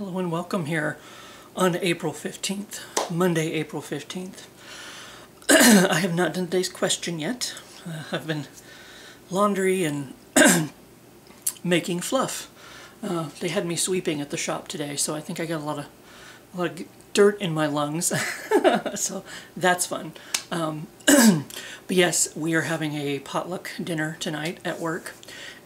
Hello and welcome here on April 15th, Monday, April 15th. I have not done today's question yet. Uh, I've been laundry and making fluff. Uh, they had me sweeping at the shop today, so I think I got a lot of, a lot of dirt in my lungs. so that's fun. Um, but yes, we are having a potluck dinner tonight at work.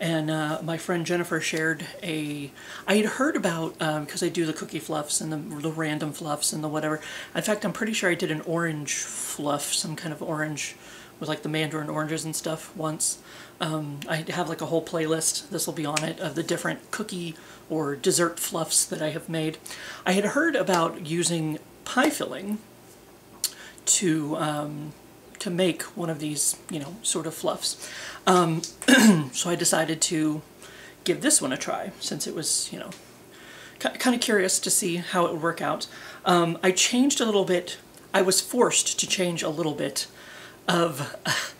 And uh, my friend Jennifer shared a. I had heard about, because um, I do the cookie fluffs and the, the random fluffs and the whatever. In fact, I'm pretty sure I did an orange fluff, some kind of orange with like the mandarin oranges and stuff once. Um, I have like a whole playlist, this will be on it, of the different cookie or dessert fluffs that I have made. I had heard about using pie filling to um, to make one of these, you know, sort of fluffs. Um, so I decided to give this one a try since it was, you know, kind of curious to see how it would work out. Um, I changed a little bit. I was forced to change a little bit of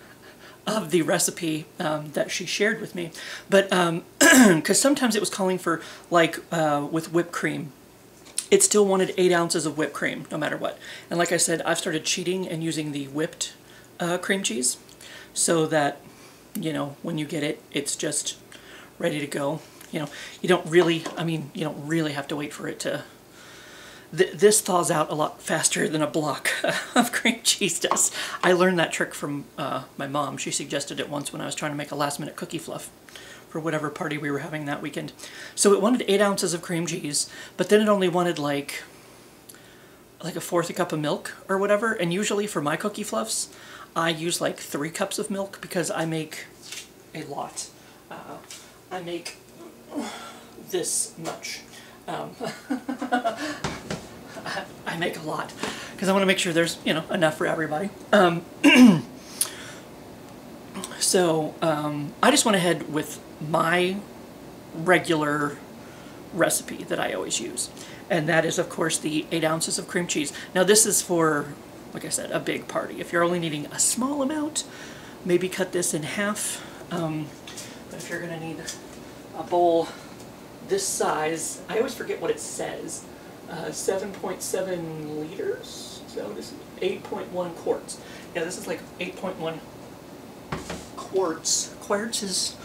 of the recipe um, that she shared with me, but because um, sometimes it was calling for like uh, with whipped cream it still wanted eight ounces of whipped cream, no matter what. And like I said, I've started cheating and using the whipped uh, cream cheese so that, you know, when you get it, it's just ready to go. You know, you don't really, I mean, you don't really have to wait for it to, th this thaws out a lot faster than a block of cream cheese does. I learned that trick from uh, my mom. She suggested it once when I was trying to make a last minute cookie fluff for whatever party we were having that weekend. So it wanted eight ounces of cream cheese, but then it only wanted like like a fourth a cup of milk or whatever. And usually for my cookie fluffs, I use like three cups of milk because I make a lot. Uh, I make this much. Um, I make a lot because I want to make sure there's you know enough for everybody. Um, so um, I just went ahead with my regular recipe that I always use. And that is, of course, the 8 ounces of cream cheese. Now, this is for, like I said, a big party. If you're only needing a small amount, maybe cut this in half. Um, but if you're going to need a bowl this size, I always forget what it says. 7.7 uh, liters? So this is? 8.1 quarts. Yeah, this is like 8.1 quarts. Quarts is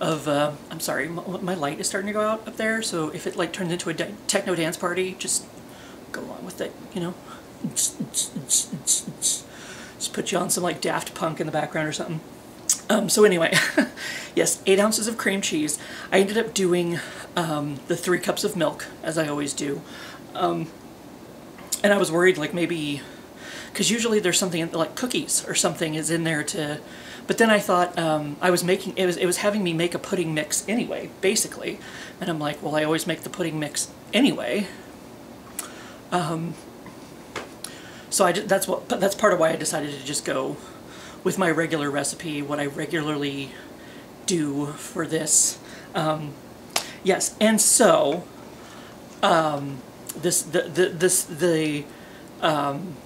of, uh, I'm sorry, my light is starting to go out up there, so if it like turns into a techno dance party, just go along with it, you know? Just put you on some like Daft Punk in the background or something. Um, so anyway, yes, eight ounces of cream cheese. I ended up doing um, the three cups of milk, as I always do. Um, and I was worried like maybe, because usually there's something like cookies or something is in there to but then I thought um, I was making it was it was having me make a pudding mix anyway, basically, and I'm like, well, I always make the pudding mix anyway. Um, so I that's what that's part of why I decided to just go with my regular recipe, what I regularly do for this. Um, yes, and so um, this the, the this the um,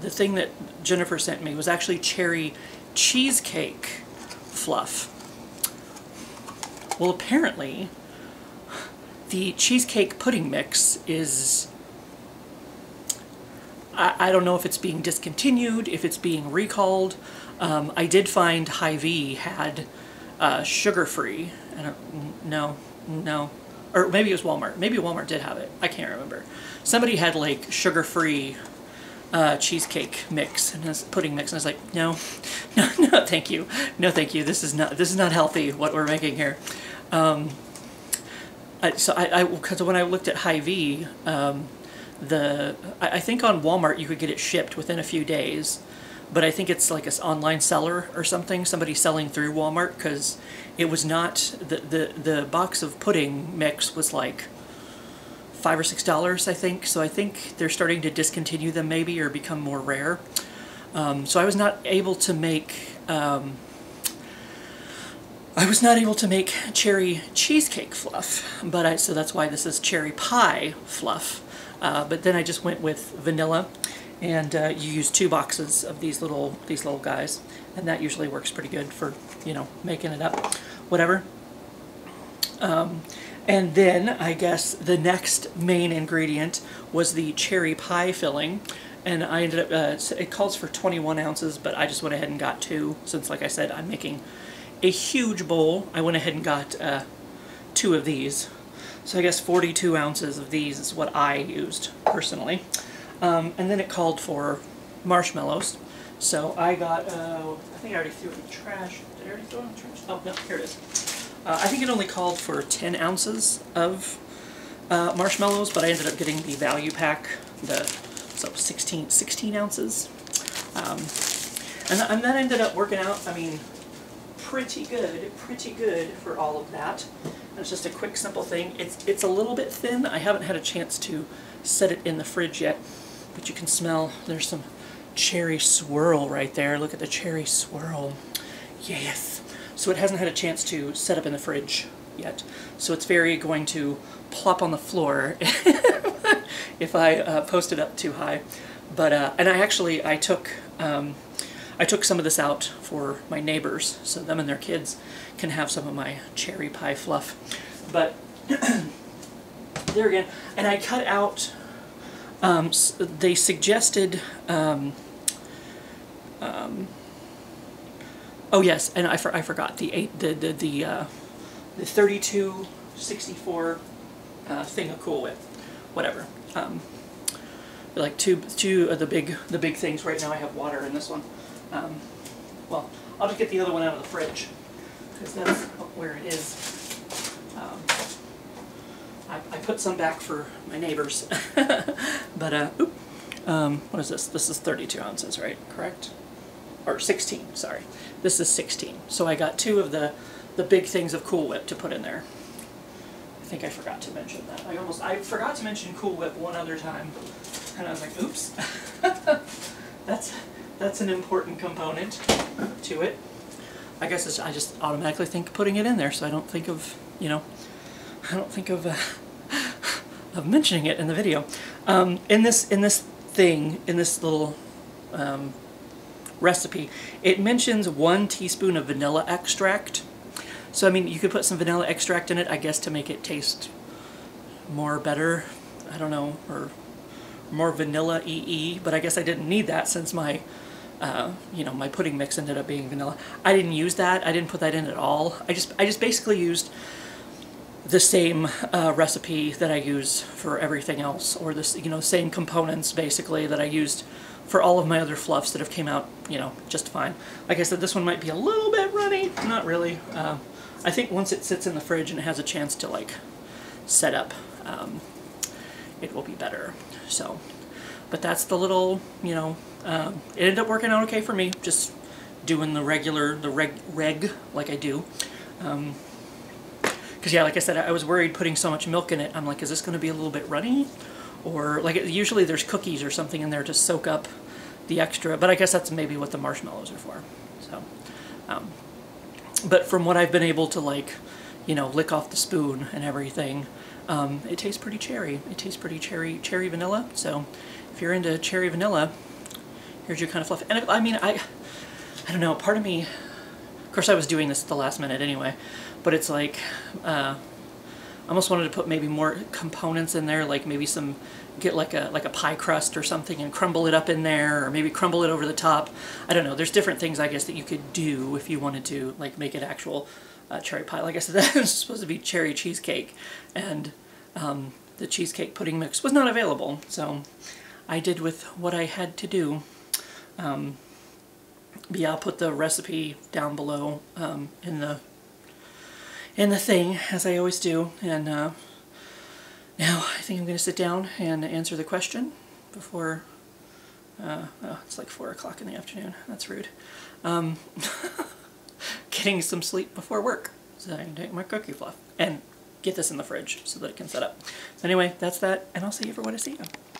the thing that Jennifer sent me was actually cherry cheesecake fluff. Well, apparently, the cheesecake pudding mix is... I, don't know if it's being discontinued, if it's being recalled. Um, I did find Hy-Vee had uh, sugar-free. No, no. Or maybe it was Walmart. Maybe Walmart did have it. I can't remember. Somebody had like sugar-free uh, cheesecake mix and this pudding mix, and I was like, no, no, no, thank you, no, thank you. This is not this is not healthy. What we're making here. Um, I, so I because when I looked at Hy-Vee, um, the I, I think on Walmart you could get it shipped within a few days, but I think it's like an online seller or something. Somebody selling through Walmart because it was not the the the box of pudding mix was like five or six dollars, I think. So I think they're starting to discontinue them maybe or become more rare. Um, so I was not able to make um, I was not able to make cherry cheesecake fluff, but I so that's why this is cherry pie fluff. Uh, but then I just went with vanilla, and uh, you use two boxes of these little these little guys, and that usually works pretty good for you know making it up, whatever. Um, And then I guess the next main ingredient was the cherry pie filling. And I ended up, uh, it calls for 21 ounces, but I just went ahead and got two since, like I said, I'm making a huge bowl. I went ahead and got uh, two of these. So I guess 42 ounces of these is what I used personally. Um, and then it called for marshmallows. So I got, uh, I think I already threw it in the trash. Did I already throw it in the trash? Oh, no, here it is. Uh, I think it only called for 10 ounces of uh, marshmallows, but I ended up getting the value pack, the so 16, 16 ounces. Um, and, and that ended up working out, I mean, pretty good, pretty good for all of that. And it's just a quick, simple thing. It's, it's a little bit thin. I haven't had a chance to set it in the fridge yet, but you can smell there's some cherry swirl right there. Look at the cherry swirl. Yes. So it hasn't had a chance to set up in the fridge yet. So it's very going to plop on the floor if I uh, post it up too high. But uh, and I actually I took um, I took some of this out for my neighbors so them and their kids can have some of my cherry pie fluff. But there again, and I cut out. Um, they suggested. Um, um, oh yes, and I, for, I forgot the eight the the the, uh, the thirty two sixty four uh, thing of Cool Whip, whatever. Um, like two two of the big the big things. Right now I have water in this one. Um, well, I'll just get the other one out of the fridge because that's where it is. Um, I, I put some back for my neighbors, but uh, um, what is this? This is 32 ounces, right? Correct? Or 16, sorry. This is 16. So I got two of the, the big things of Cool Whip to put in there. I think I forgot to mention that. I almost, I forgot to mention Cool Whip one other time, and I was like, oops. that's, that's an important component to it. I guess I just automatically think putting it in there, so I don't think of, you know, I don't think of uh, of mentioning it in the video. Um, in this in this thing, in this little um, recipe, it mentions one teaspoon of vanilla extract. So I mean, you could put some vanilla extract in it, I guess, to make it taste more better. I don't know, or more vanilla EE, but I guess I didn't need that since my uh, you know, my pudding mix ended up being vanilla. I didn't use that. I didn't put that in at all. I just I just basically used the same uh, recipe that I use for everything else, or this, you know, same components basically that I used for all of my other fluffs that have came out, you know, just fine. Like I said, this one might be a little bit runny, not really. Uh, I think once it sits in the fridge and it has a chance to like set up, um, it will be better. So, but that's the little, you know, um, it ended up working out okay for me, just doing the regular, the reg, reg like I do. Um, because yeah, like I said, I was worried putting so much milk in it. I'm like, is this going to be a little bit runny? Or like usually there's cookies or something in there to soak up the extra. But I guess that's maybe what the marshmallows are for. So, um, but from what I've been able to like, you know, lick off the spoon and everything, um, it tastes pretty cherry. It tastes pretty cherry, cherry vanilla. So if you're into cherry vanilla, here's your kind of fluff. And I mean, I, I don't know. Part of me, of course, I was doing this at the last minute anyway but it's like uh, I almost wanted to put maybe more components in there, like maybe some get like a like a pie crust or something and crumble it up in there, or maybe crumble it over the top. I don't know. There's different things I guess that you could do if you wanted to like make it actual uh, cherry pie. Like I said, that was supposed to be cherry cheesecake, and um, the cheesecake pudding mix was not available, so I did with what I had to do. Um, yeah, I'll put the recipe down below um, in the in the thing, as I always do. And uh, now I think I'm going to sit down and answer the question before, uh, oh, it's like 4 o'clock in the afternoon. That's rude. Um, getting some sleep before work so I can take my cookie fluff and get this in the fridge so that it can set up. So anyway, that's that, and I'll see you for what I see you.